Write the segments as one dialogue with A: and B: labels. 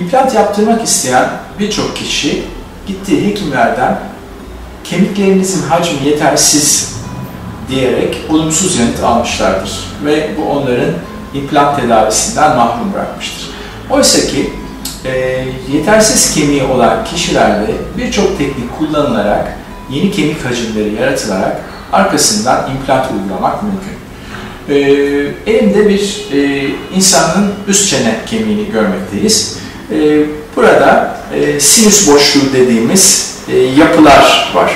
A: İmplant yaptırmak isteyen birçok kişi gittiği hekimlerden kemiklerinizin hacmi yetersiz diyerek olumsuz yanıt almışlardır ve bu onların implant tedavisinden mahrum bırakmıştır. Oysa ki e, yetersiz kemiği olan kişilerde birçok teknik kullanılarak yeni kemik hacimleri yaratılarak arkasından implant uygulamak mümkün. E, elimde bir e, insanın üst çene kemiğini görmekteyiz. E, burada e, sinüs boşluğu dediğimiz e, yapılar var.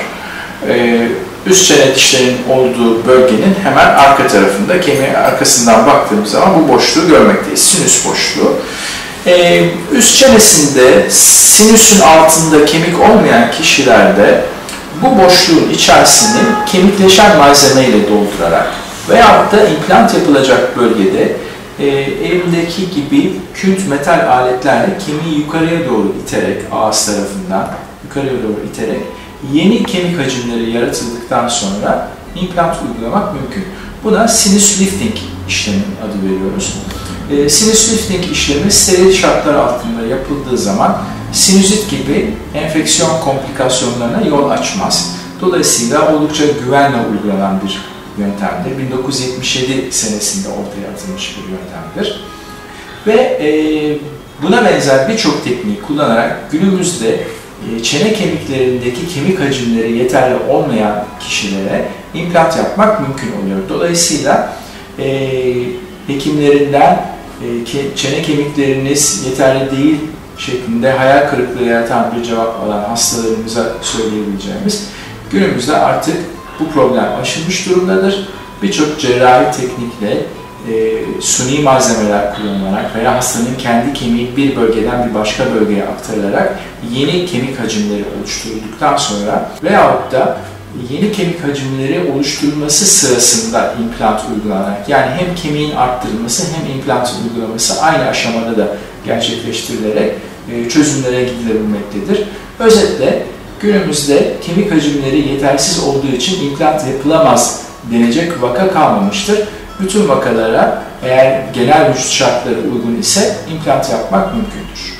A: E, üst çene dişlerin olduğu bölgenin hemen arka tarafında kemiğin arkasından baktığımız zaman bu boşluğu görmekteyiz. Sinüs boşluğu. Ee, üst çenesinde sinüsün altında kemik olmayan kişilerde bu boşluğun içerisini kemikleşen malzeme ile doldurarak veyahut da implant yapılacak bölgede e, elimdeki gibi künt metal aletlerle kemiği yukarıya doğru iterek ağız tarafından yukarıya doğru iterek yeni kemik hacimleri yaratıldıktan sonra implant uygulamak mümkün. Buna sinus lifting işlemi adı veriyoruz. E, sinus lifting işlemi steril şartlar altında yapıldığı zaman sinüzit gibi enfeksiyon komplikasyonlarına yol açmaz. Dolayısıyla oldukça güvenle uygulanan bir yöntemdir. 1977 senesinde ortaya atılmış bir yöntemdir. Ve e, buna benzer birçok tekniği kullanarak günümüzde e, çene kemiklerindeki kemik hacimleri yeterli olmayan kişilere implant yapmak mümkün oluyor. Dolayısıyla e, hekimlerinden e, çene kemikleriniz yeterli değil şeklinde hayal kırıklığı yaratan bir cevap alan hastalarımıza söyleyebileceğimiz günümüzde artık bu problem aşılmış durumdadır. Birçok cerrahi teknikle e, suni malzemeler kullanılarak veya hastanın kendi kemiği bir bölgeden bir başka bölgeye aktarılarak yeni kemik hacimleri oluşturulduktan sonra veyahut da yeni kemik hacimleri oluşturulması sırasında implant uygulanarak yani hem kemiğin arttırılması hem implant uygulaması aynı aşamada da gerçekleştirilerek e, çözümlere gidilebilmektedir. Özetle günümüzde kemik hacimleri yetersiz olduğu için implant yapılamaz denecek vaka kalmamıştır. Bütün vakalara eğer genel vücut şartları uygun ise implant yapmak mümkündür.